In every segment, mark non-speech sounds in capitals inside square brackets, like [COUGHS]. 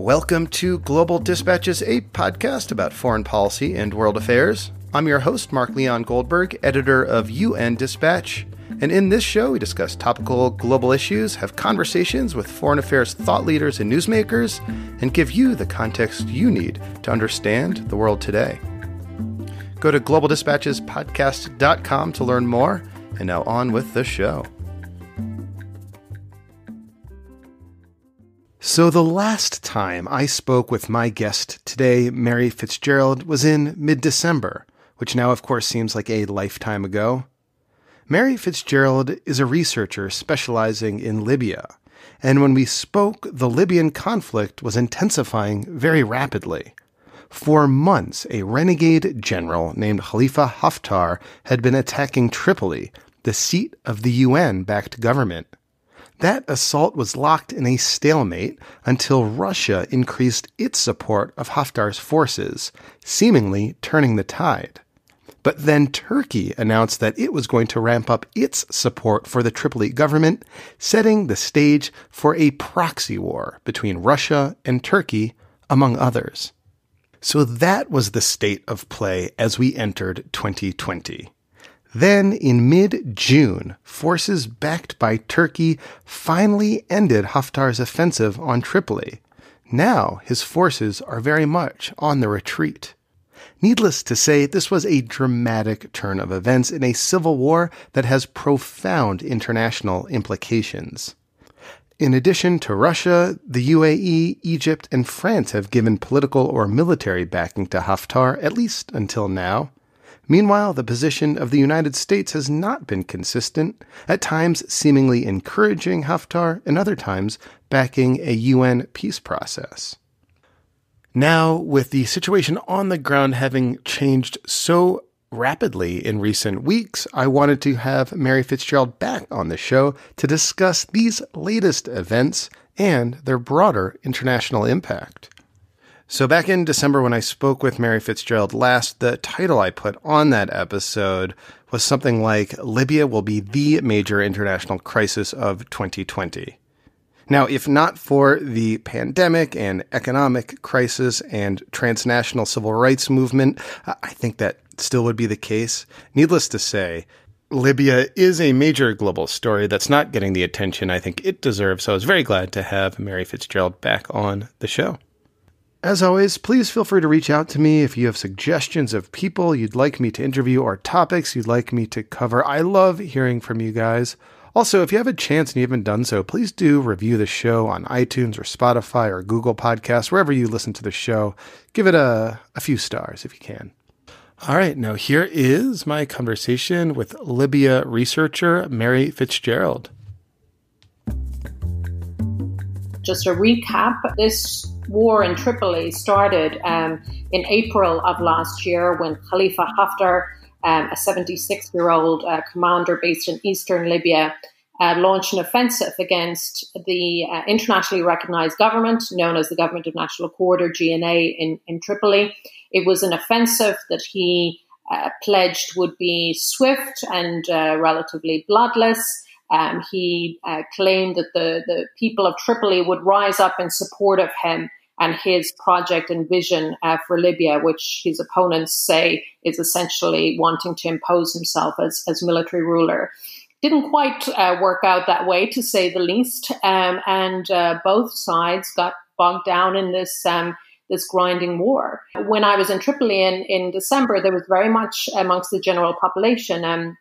Welcome to Global Dispatches, a podcast about foreign policy and world affairs. I'm your host, Mark Leon Goldberg, editor of UN Dispatch. And in this show, we discuss topical global issues, have conversations with foreign affairs thought leaders and newsmakers, and give you the context you need to understand the world today. Go to globaldispatchespodcast.com to learn more. And now on with the show. So, the last time I spoke with my guest today, Mary Fitzgerald, was in mid December, which now, of course, seems like a lifetime ago. Mary Fitzgerald is a researcher specializing in Libya, and when we spoke, the Libyan conflict was intensifying very rapidly. For months, a renegade general named Khalifa Haftar had been attacking Tripoli, the seat of the UN backed government. That assault was locked in a stalemate until Russia increased its support of Haftar's forces, seemingly turning the tide. But then Turkey announced that it was going to ramp up its support for the Tripoli government, setting the stage for a proxy war between Russia and Turkey, among others. So that was the state of play as we entered 2020. Then, in mid June, forces backed by Turkey finally ended Haftar's offensive on Tripoli. Now, his forces are very much on the retreat. Needless to say, this was a dramatic turn of events in a civil war that has profound international implications. In addition to Russia, the UAE, Egypt, and France have given political or military backing to Haftar, at least until now. Meanwhile, the position of the United States has not been consistent, at times seemingly encouraging Haftar, and other times backing a UN peace process. Now, with the situation on the ground having changed so rapidly in recent weeks, I wanted to have Mary Fitzgerald back on the show to discuss these latest events and their broader international impact. So, back in December, when I spoke with Mary Fitzgerald last, the title I put on that episode was something like Libya will be the major international crisis of 2020. Now, if not for the pandemic and economic crisis and transnational civil rights movement, uh, I think that still would be the case. Needless to say, Libya is a major global story that's not getting the attention I think it deserves. So I was very glad to have Mary Fitzgerald back on the show. As always, please feel free to reach out to me if you have suggestions of people you'd like me to interview or topics you'd like me to cover. I love hearing from you guys. Also, if you have a chance and you haven't done so, please do review the show on iTunes or Spotify or Google Podcasts, wherever you listen to the show. Give it a, a few stars if you can. All right, now here is my conversation with Libya researcher Mary Fitzgerald. Just a recap this war in Tripoli started um, in April of last year when Khalifa Haftar, um, a 76 year old uh, commander based in eastern Libya, uh, launched an offensive against the uh, internationally recognized government known as the Government of National Accord or GNA in, in Tripoli. It was an offensive that he uh, pledged would be swift and uh, relatively bloodless. Um, he uh, claimed that the, the people of Tripoli would rise up in support of him and his project and vision uh, for Libya, which his opponents say is essentially wanting to impose himself as, as military ruler. Didn't quite uh, work out that way, to say the least, um, and uh, both sides got bogged down in this um, this grinding war. When I was in Tripoli in, in December, there was very much amongst the general population um,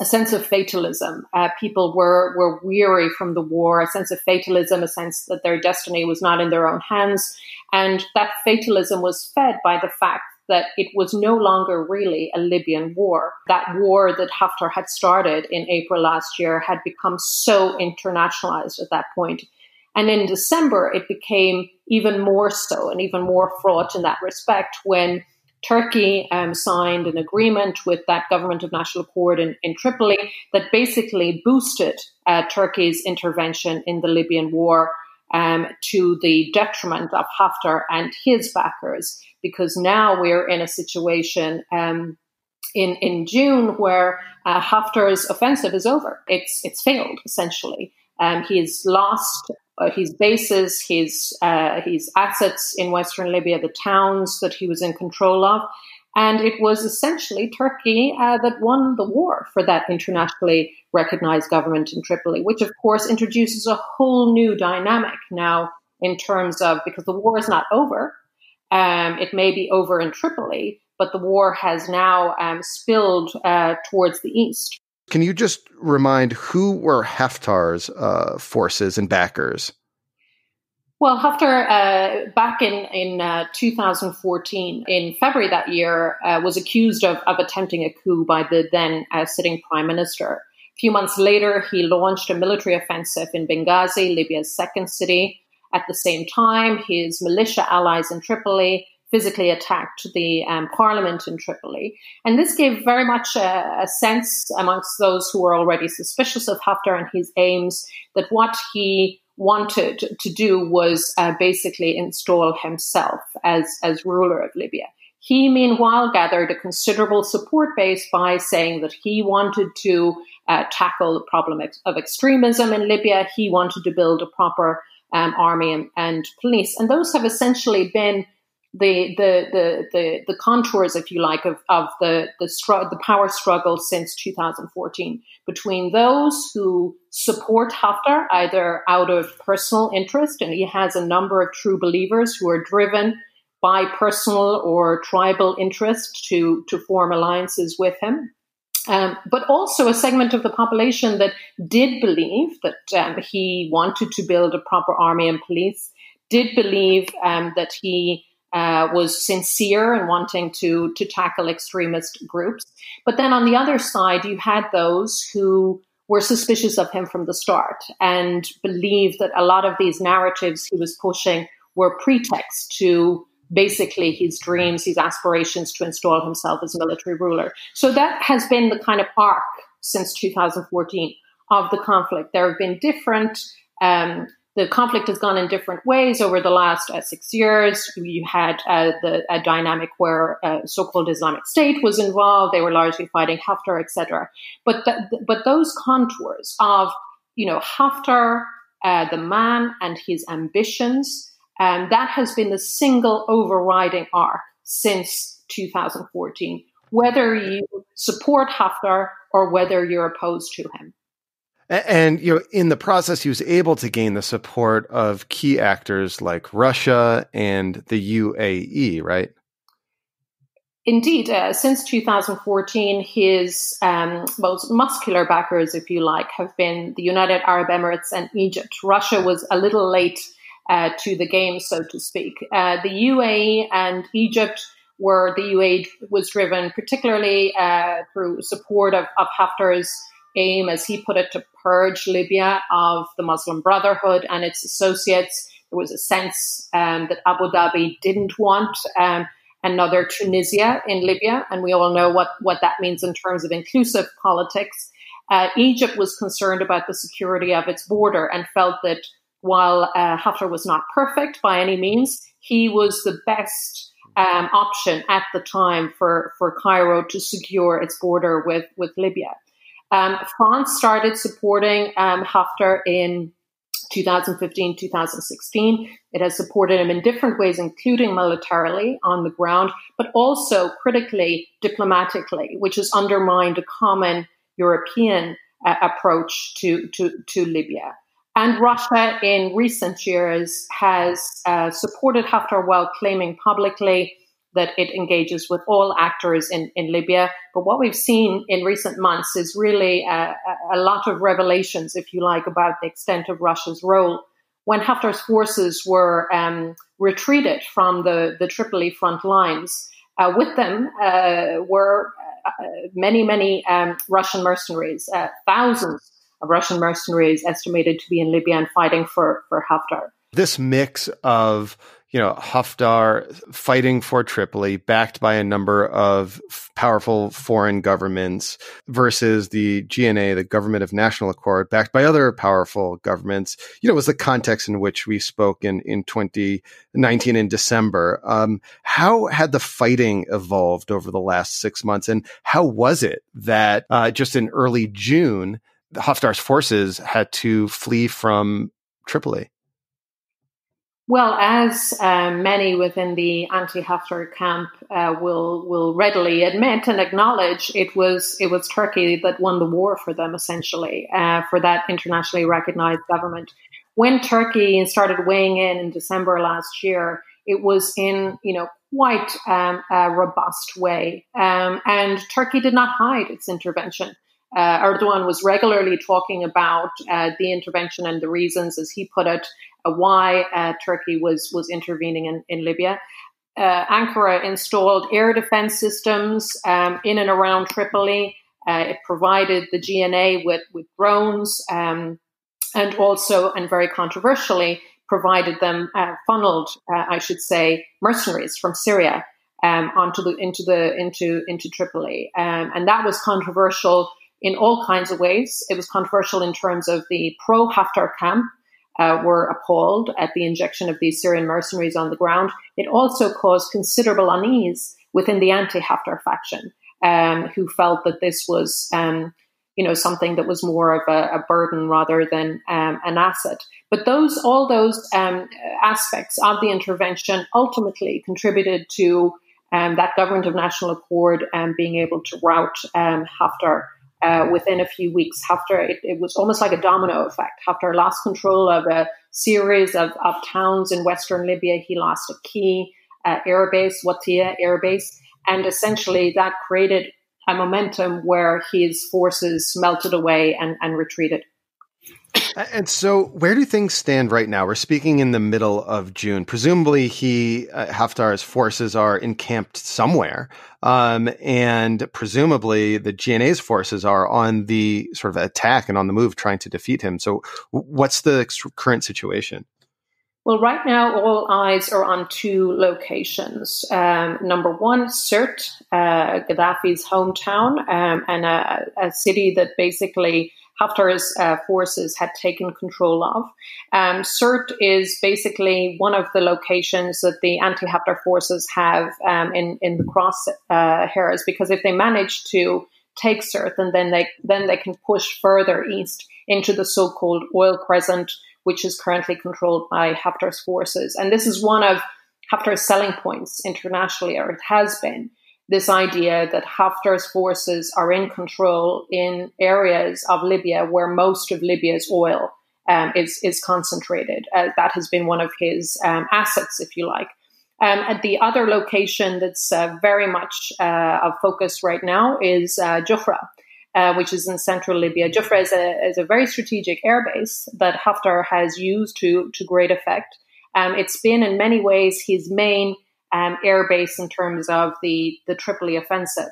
a sense of fatalism. Uh, people were were weary from the war, a sense of fatalism, a sense that their destiny was not in their own hands, and that fatalism was fed by the fact that it was no longer really a Libyan war. That war that Haftar had started in April last year had become so internationalized at that point. And in December, it became even more so and even more fraught in that respect when Turkey um, signed an agreement with that government of national accord in, in Tripoli that basically boosted uh, Turkey's intervention in the Libyan war um, to the detriment of Haftar and his backers, because now we're in a situation um, in in June where uh, Haftar's offensive is over. It's it's failed essentially. Um, he has lost his bases, his uh, his assets in western Libya, the towns that he was in control of, and it was essentially Turkey uh, that won the war for that internationally recognized government in Tripoli, which of course introduces a whole new dynamic now in terms of because the war is not over. Um, it may be over in Tripoli, but the war has now um, spilled uh, towards the east. Can you just remind who were Haftar's uh, forces and backers? Well, Haftar, uh, back in, in uh, 2014, in February that year, uh, was accused of, of attempting a coup by the then uh, sitting prime minister. A few months later, he launched a military offensive in Benghazi, Libya's second city. At the same time, his militia allies in Tripoli physically attacked the um, parliament in Tripoli. And this gave very much a, a, sense amongst those who were already suspicious of Haftar and his aims that what he wanted to do was uh, basically install himself as, as ruler of Libya. He, meanwhile, gathered a considerable support base by saying that he wanted to uh, tackle the problem of extremism in Libya. He wanted to build a proper um, army and, and, police. And those have essentially been the the the the, contours, if you like, of, of the the, str- the power struggle since 2014 between those who support Haftar either out of personal interest, and he has a number of true believers who are driven by personal or tribal interest to to form alliances with him. Um, but also a segment of the population that did believe that um, he wanted to build a proper army and police, did believe um, that he uh, was sincere in wanting to to tackle extremist groups. But then on the other side, you had those who were suspicious of him from the start and believed that a lot of these narratives he was pushing were pretext to basically his dreams, his aspirations to install himself as military ruler. So that has been the kind of arc since 2014 of the conflict. There have been different um, the conflict has gone in different ways over the last uh, six years. You had uh, the a dynamic where uh, so-called Islamic State was involved; they were largely fighting Haftar, etc. But but those contours of you know Haftar, uh, the man, and his ambitions, um, that has been the single overriding arc since 2014. Whether you support Haftar or whether you're opposed to him. And you know, in the process, he was able to gain the support of key actors like Russia and the UAE, right? Indeed, uh, since 2014, his um, most muscular backers, if you like, have been the United Arab Emirates and Egypt. Russia was a little late uh, to the game, so to speak. Uh, the UAE and Egypt were the UAE was driven particularly uh, through support of, of Haftar's aim, as he put it, to purge Libya of the Muslim Brotherhood and its associates. There was a sense um, that Abu Dhabi didn't want um, another Tunisia in Libya, and we all know what, what that means in terms of inclusive politics. Uh, Egypt was concerned about the security of its border and felt that while uh, Haftar was not perfect by any means, he was the best um, option at the time for, for Cairo to secure its border with, with Libya. Um, France started supporting um, Haftar in 2015, 2016. It has supported him in different ways, including militarily on the ground, but also critically diplomatically, which has undermined a common European uh, approach to, to, to Libya. And Russia in recent years has uh, supported Haftar while claiming publicly that it engages with all actors in, in Libya. But what we've seen in recent months is really a, a lot of revelations, if you like, about the extent of Russia's role. When Haftar's forces were um, retreated from the, the Tripoli front lines, uh, with them uh, were uh, many, many um, Russian mercenaries, uh, thousands of Russian mercenaries estimated to be in Libya and fighting for, for Haftar. This mix of you know, Haftar fighting for Tripoli, backed by a number of powerful foreign governments, versus the GNA, the Government of National Accord, backed by other powerful governments. You know, was the context in which we spoke in, in 2019 in December. Um, how had the fighting evolved over the last six months? And how was it that uh, just in early June, Haftar's forces had to flee from Tripoli? Well, as uh, many within the anti-Haftar camp uh, will will readily admit and acknowledge, it was it was Turkey that won the war for them, essentially, uh, for that internationally recognized government. When Turkey started weighing in in December last year, it was in you know quite um, a robust way, um, and Turkey did not hide its intervention. Uh, Erdogan was regularly talking about uh, the intervention and the reasons, as he put it, uh, why uh, Turkey was was intervening in, in Libya. Uh, Ankara installed air defense systems um, in and around Tripoli. Uh, it provided the GNA with with drones, um, and also, and very controversially, provided them funneled, I should say, mercenaries from Syria um, onto the into the into into Tripoli, um, and that was controversial in all kinds of ways. It was controversial in terms of the pro Haftar camp uh, were appalled at the injection of these Syrian mercenaries on the ground. It also caused considerable unease within the anti Haftar faction, um, who felt that this was. Um, you know something that was more of a, a burden rather than um, an asset. But those, all those um, aspects of the intervention ultimately contributed to um, that government of national accord um, being able to rout um, Haftar uh, within a few weeks. after it, it, was almost like a domino effect. Haftar lost control of a series of, of towns in western Libya. He lost a key uh, airbase, Watia airbase, and essentially that created a momentum where his forces melted away and, and retreated. And so, where do things stand right now? We're speaking in the middle of June. Presumably, he uh, Haftar's forces are encamped somewhere, um, and presumably the GNA's forces are on the sort of attack and on the move, trying to defeat him. So, what's the current situation? Well, right now, all eyes are on two locations. Um, number one, Sirte, uh, Gaddafi's hometown, um, and a, a city that basically Haftar's uh, forces had taken control of. Um, Sirte is basically one of the locations that the anti-Haftar forces have um, in in the cross uh, because if they manage to take Sirte, and then they then they can push further east into the so-called Oil Crescent, which is currently controlled by Haftar's forces. And this is one of Haftar's selling points internationally, or it has been this idea that Haftar's forces are in control in areas of Libya where most of Libya's oil um, is, is concentrated. Uh, that has been one of his um, assets, if you like. Um, and the other location that's uh, very much uh, of focus right now is uh, Jufra, uh, which is in central Libya. Jufra is a, is a very strategic airbase that Haftar has used to, to great effect. Um, it's been in many ways his main um, air base in terms of the the Tripoli offensive.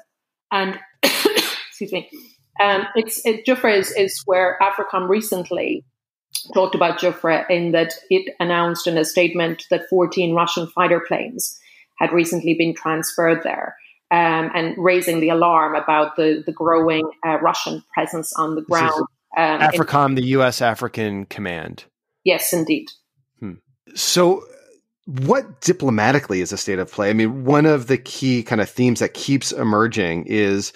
And [COUGHS] excuse me, um, it's it, Jufra is, is where AFRICOM recently talked about Jufra in that it announced in a statement that 14 Russian fighter planes had recently been transferred there. Um, and raising the alarm about the, the growing uh, Russian presence on the ground. Um, AFRICOM, in- the U.S. African Command. Yes, indeed. Hmm. So, what diplomatically is a state of play? I mean, one of the key kind of themes that keeps emerging is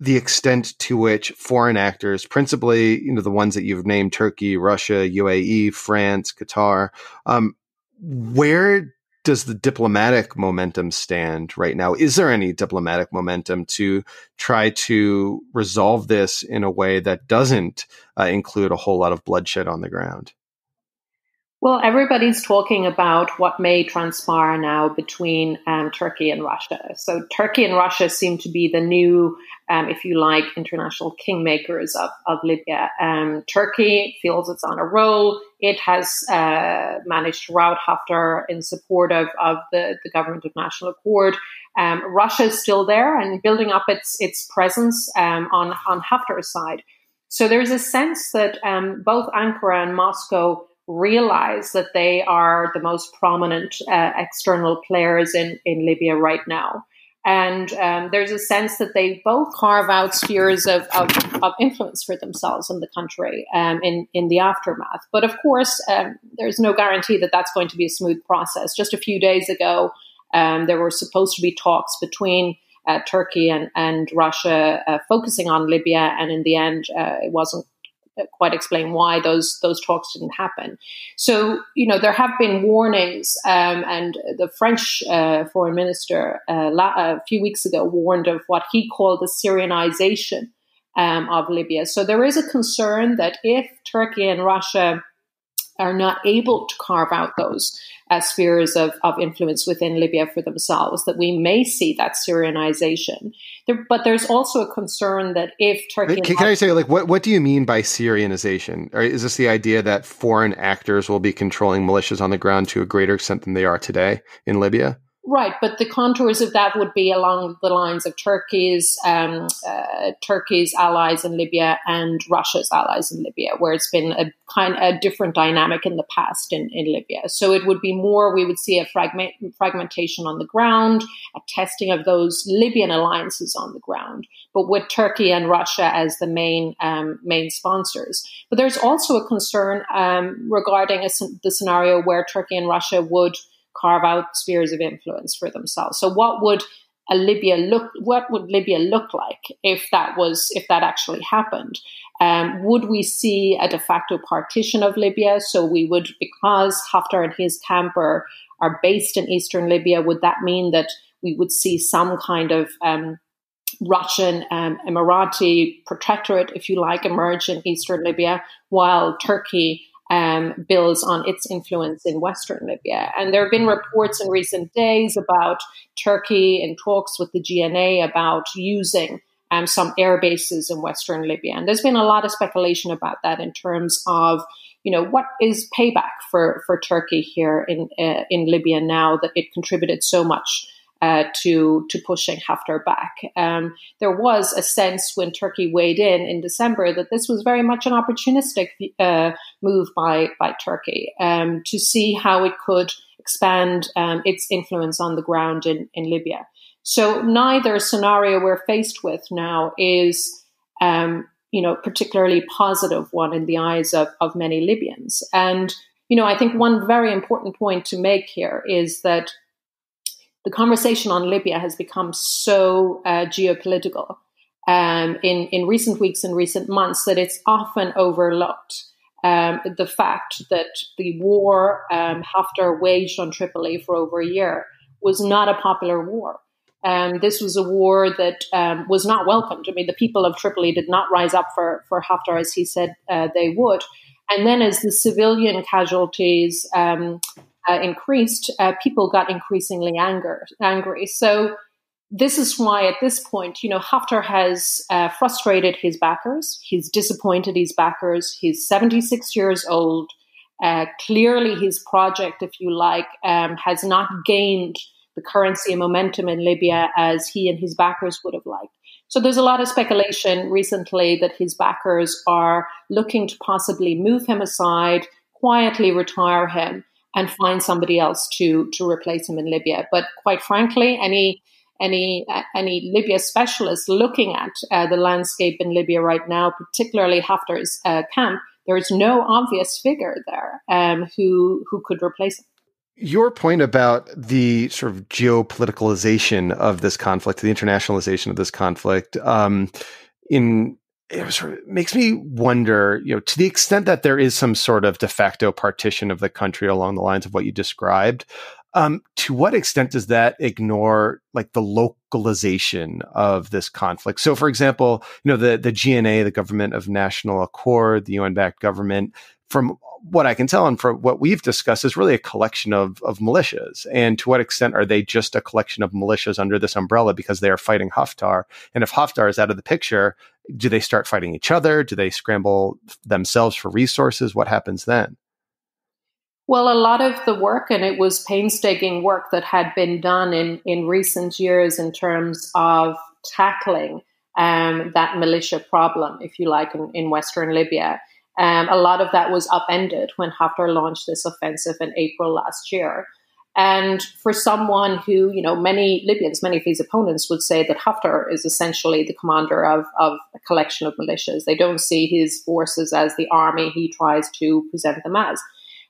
the extent to which foreign actors, principally, you know, the ones that you've named, Turkey, Russia, UAE, France, Qatar, um, where does the diplomatic momentum stand right now? Is there any diplomatic momentum to try to resolve this in a way that doesn't uh, include a whole lot of bloodshed on the ground? Well, everybody's talking about what may transpire now between um, Turkey and Russia. So, Turkey and Russia seem to be the new, um, if you like, international kingmakers of, of Libya. Um, Turkey feels it's on a roll. It has uh, managed to rout Haftar in support of, of the, the government of national accord. Um, Russia is still there and building up its its presence um, on on Haftar's side. So there's a sense that um, both Ankara and Moscow realize that they are the most prominent uh, external players in, in Libya right now. And um, there's a sense that they both carve out spheres of, of, of influence for themselves in the country um, in, in the aftermath. But of course, um, there's no guarantee that that's going to be a smooth process. Just a few days ago, um, there were supposed to be talks between uh, Turkey and, and Russia uh, focusing on Libya, and in the end, uh, it wasn't quite explain why those those talks didn't happen. So you know there have been warnings, um, and the French uh, foreign minister uh, a few weeks ago warned of what he called the Syrianization um, of Libya. So there is a concern that if Turkey and Russia are not able to carve out those uh, spheres of, of influence within Libya for themselves, that we may see that Syrianization. There, but there's also a concern that if Turkey. Can, can I say, like, what, what do you mean by Syrianization? Or is this the idea that foreign actors will be controlling militias on the ground to a greater extent than they are today in Libya? Right, but the contours of that would be along the lines of Turkey's um, uh, Turkey's allies in Libya and Russia's allies in Libya, where it's been a kind a different dynamic in the past in, in Libya. So it would be more we would see a fragment, fragmentation on the ground, a testing of those Libyan alliances on the ground, but with Turkey and Russia as the main um, main sponsors. But there's also a concern um, regarding a, the scenario where Turkey and Russia would carve out spheres of influence for themselves. So what would a Libya look what would Libya look like if that was if that actually happened? Um, would we see a de facto partition of Libya? So we would because Haftar and his camp are, are based in eastern Libya, would that mean that we would see some kind of um, Russian um, Emirati protectorate, if you like, emerge in eastern Libya, while Turkey um, builds on its influence in Western Libya. And there have been reports in recent days about Turkey in talks with the GNA about using um, some air bases in Western Libya. And there's been a lot of speculation about that in terms of, you know, what is payback for, for Turkey here in, uh, in Libya now that it contributed so much uh, to to pushing Haftar back. Um, there was a sense when Turkey weighed in in December that this was very much an opportunistic uh, move by by Turkey um, to see how it could expand um, its influence on the ground in, in Libya. So neither scenario we're faced with now is. Um, you know, particularly positive one in the eyes of, of many Libyans. And, you know, I think one very important point to make here is that the conversation on Libya has become so uh, geopolitical um, in, in recent weeks and recent months that it's often overlooked. Um, the fact that the war um, Haftar waged on Tripoli for over a year was not a popular war. Um, this was a war that um, was not welcomed. I mean, the people of Tripoli did not rise up for, for Haftar as he said uh, they would. And then, as the civilian casualties um, uh, increased, uh, people got increasingly anger, angry. So this is why, at this point, you know, Haftar has uh, frustrated his backers. He's disappointed his backers. He's 76 years old. Uh, clearly, his project, if you like, um, has not gained the currency and momentum in Libya as he and his backers would have liked. So there's a lot of speculation recently that his backers are looking to possibly move him aside, quietly retire him, and find somebody else to to replace him in Libya. But quite frankly, any any any Libya specialist looking at uh, the landscape in Libya right now, particularly Haftar's uh, camp, there is no obvious figure there um, who who could replace him. Your point about the sort of geopoliticalization of this conflict, the internationalization of this conflict, um, in it sort of makes me wonder, you know, to the extent that there is some sort of de facto partition of the country along the lines of what you described, um, to what extent does that ignore like the localization of this conflict? So, for example, you know, the the GNA, the Government of National Accord, the UN-backed government, from what I can tell and from what we've discussed is really a collection of, of militias. And to what extent are they just a collection of militias under this umbrella because they are fighting Haftar? And if Haftar is out of the picture, do they start fighting each other? Do they scramble themselves for resources? What happens then? Well, a lot of the work, and it was painstaking work that had been done in, in recent years in terms of tackling um, that militia problem, if you like, in, in Western Libya. Um, a lot of that was upended when Haftar launched this offensive in April last year. And for someone who, you know, many Libyans, many of his opponents would say that Haftar is essentially the commander of, of a collection of militias. They don't see his forces as the army he tries to present them as.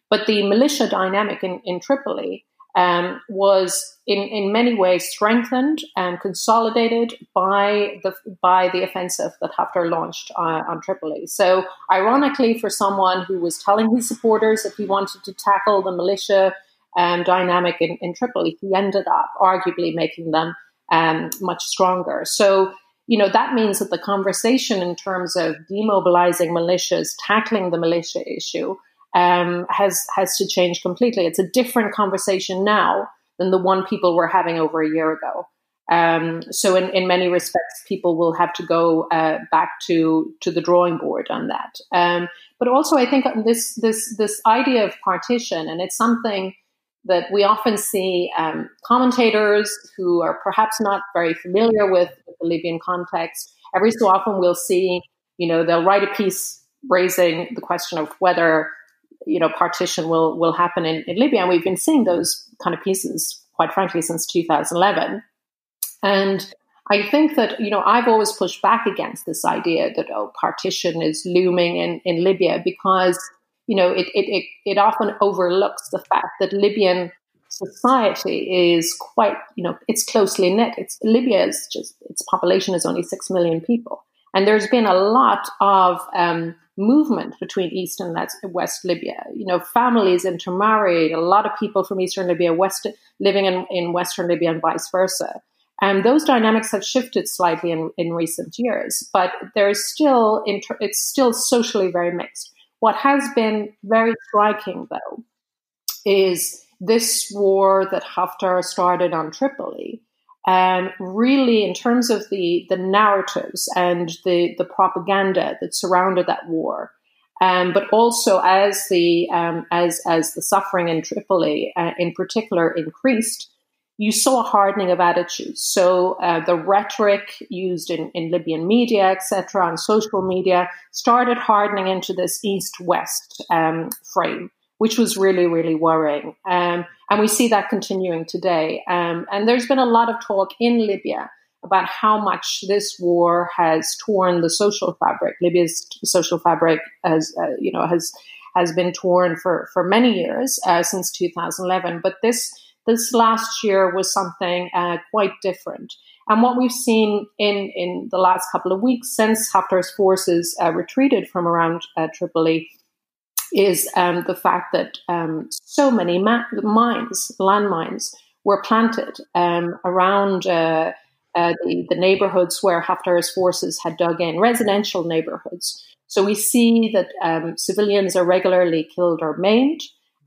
But the militia dynamic in, in Tripoli um, was in, in many ways strengthened and consolidated by the by the offensive that Haftar launched uh, on Tripoli. So, ironically, for someone who was telling his supporters that he wanted to tackle the militia um, dynamic in, in Tripoli, he ended up arguably making them um, much stronger. So, you know, that means that the conversation in terms of demobilizing militias, tackling the militia issue, um, has has to change completely. It's a different conversation now than the one people were having over a year ago. Um, so in, in many respects, people will have to go uh, back to to the drawing board on that. Um, but also, I think this this this idea of partition, and it's something that we often see um, commentators who are perhaps not very familiar with, with the Libyan context. Every so often, we'll see, you know, they'll write a piece raising the question of whether you know partition will will happen in, in Libya, and we've been seeing those kind of pieces, quite frankly, since 2011. And I think that you know I've always pushed back against this idea that oh partition is looming in, in Libya because you know it, it, it, it often overlooks the fact that Libyan society is quite you know it's closely knit. It's Libya is just its population is only six million people, and there's been a lot of um, movement between East and West Libya. You know, families intermarried, a lot of people from Eastern Libya West, living in, in Western Libya and vice versa. And those dynamics have shifted slightly in, in recent years, but there is still inter- it's still socially very mixed. What has been very striking, though, is this war that Haftar started on Tripoli um, really in terms of the the narratives and the the propaganda that surrounded that war, um, but also as the um, as as the suffering in Tripoli uh, in particular increased, you saw a hardening of attitudes. So uh, the rhetoric used in, in Libyan media, etc., on social media, started hardening into this east-west um, frame which was really, really worrying. Um, and we see that continuing today. Um, and there's been a lot of talk in Libya about how much this war has torn the social fabric. Libya's social fabric has, uh, you know, has has been torn for for many years uh, since 2011. But this this last year was something uh, quite different. And what we've seen in in the last couple of weeks since Haftar's forces uh, retreated from around uh, Tripoli is um, the fact that um, so many ma- mines, landmines, were planted um, around uh, uh, the, the, neighborhoods where Haftar's forces had dug in, residential neighborhoods. So we see that um, civilians are regularly killed or maimed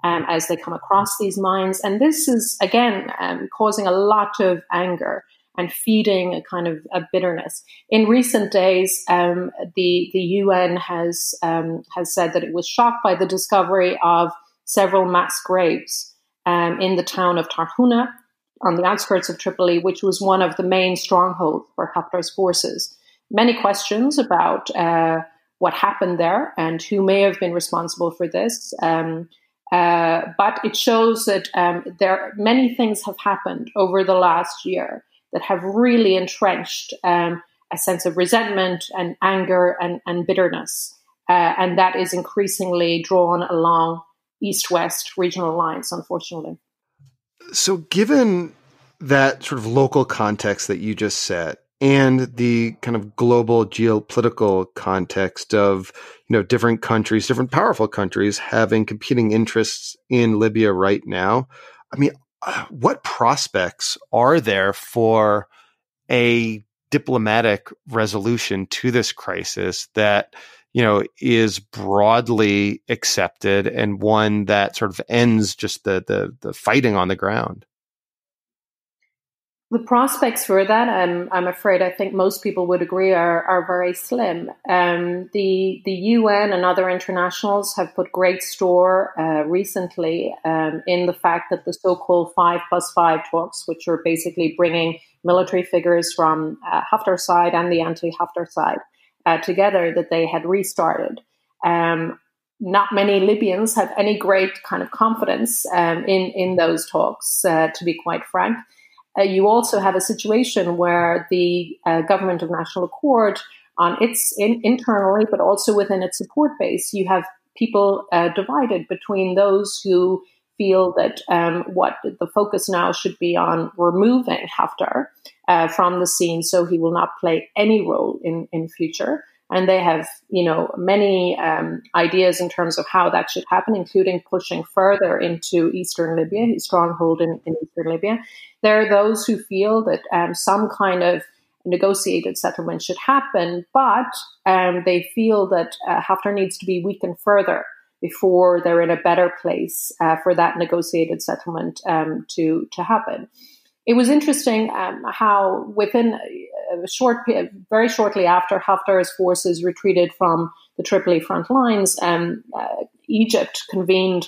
um, as they come across these mines. And this is, again, um, causing a lot of anger and feeding a kind of a bitterness. In recent days, um, the the UN has um, has said that it was shocked by the discovery of several mass graves um, in the town of Tarhuna on the outskirts of Tripoli, which was one of the main strongholds for Haftar's forces. Many questions about uh, what happened there and who may have been responsible for this. Um, uh, but it shows that um, there many things have happened over the last year that have really entrenched um, a sense of resentment and anger and, and bitterness. Uh, and that is increasingly drawn along east west regional lines, unfortunately. So, given that sort of local context that you just set, and the kind of global geopolitical context of you know different countries different powerful countries having competing interests in libya right now i mean what prospects are there for a diplomatic resolution to this crisis that you know is broadly accepted and one that sort of ends just the the, the fighting on the ground the prospects for that, I'm, I'm afraid, I think most people would agree, are, are very slim. Um, the, the UN and other internationals have put great store uh, recently um, in the fact that the so called five plus five talks, which are basically bringing military figures from uh, Haftar side and the anti Haftar side uh, together, that they had restarted. Um, not many Libyans have any great kind of confidence um, in, in those talks, uh, to be quite frank uh, you also have a situation where the uh, government of national accord on its in, internally, but also within its support base, you have people uh, divided between those who feel that um, what the focus now should be on removing Haftar uh, from the scene so he will not play any role in, in future. And they have, you know, many um, ideas in terms of how that should happen, including pushing further into eastern Libya, his stronghold in, in eastern Libya. There are those who feel that um, some kind of negotiated settlement should happen, but um, they feel that uh, Haftar needs to be weakened further before they're in a better place uh, for that negotiated settlement um, to to happen. It was interesting um, how within a short, very shortly after Haftar's forces retreated from the Tripoli front lines, um, uh, Egypt convened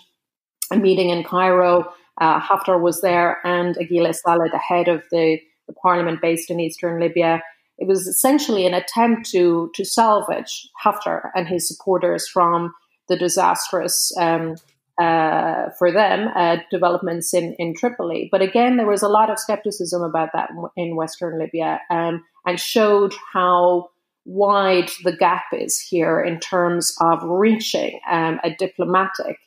a meeting in Cairo. Uh, Haftar was there, and Aguila Saleh, the head of the, the parliament based in eastern Libya. It was essentially an attempt to to salvage Haftar and his supporters from the disastrous um, uh, for them uh, developments in, in Tripoli. But again, there was a lot of skepticism about that in Western Libya um, and showed how wide the gap is here in terms of reaching um, a diplomatic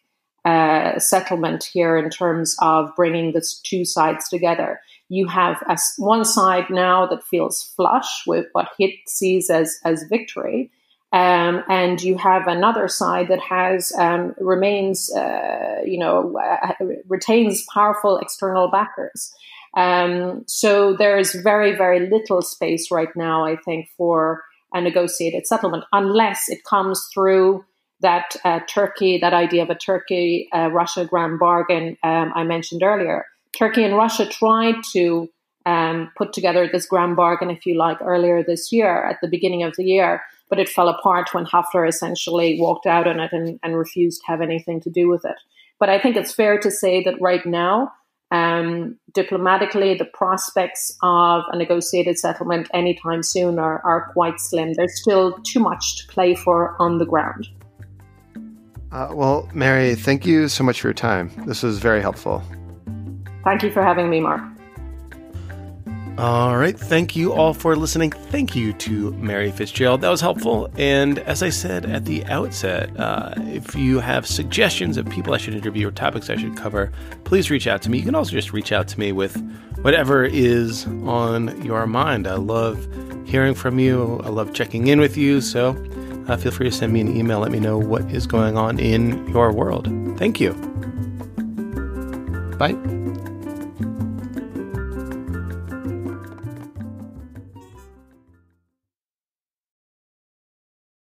uh, settlement here in terms of bringing the two sides together. You have a, one side now that feels flush with what it sees as, as victory, um, and you have another side that has um, remains, uh, you know, uh, retains powerful external backers. Um, so there is very, very little space right now, I think, for a negotiated settlement, unless it comes through that uh, Turkey, that idea of a Turkey uh, Russia grand bargain um, I mentioned earlier. Turkey and Russia tried to um, put together this grand bargain, if you like, earlier this year, at the beginning of the year but it fell apart when Haftar essentially walked out on it and, and refused to have anything to do with it. But I think it's fair to say that right now, um, diplomatically, the prospects of a negotiated settlement anytime soon are, are quite slim. There's still too much to play for on the ground. Uh, well, Mary, thank you so much for your time. This was very helpful. Thank you for having me, Mark. All right. Thank you all for listening. Thank you to Mary Fitzgerald. That was helpful. And as I said at the outset, uh, if you have suggestions of people I should interview or topics I should cover, please reach out to me. You can also just reach out to me with whatever is on your mind. I love hearing from you, I love checking in with you. So uh, feel free to send me an email. Let me know what is going on in your world. Thank you. Bye.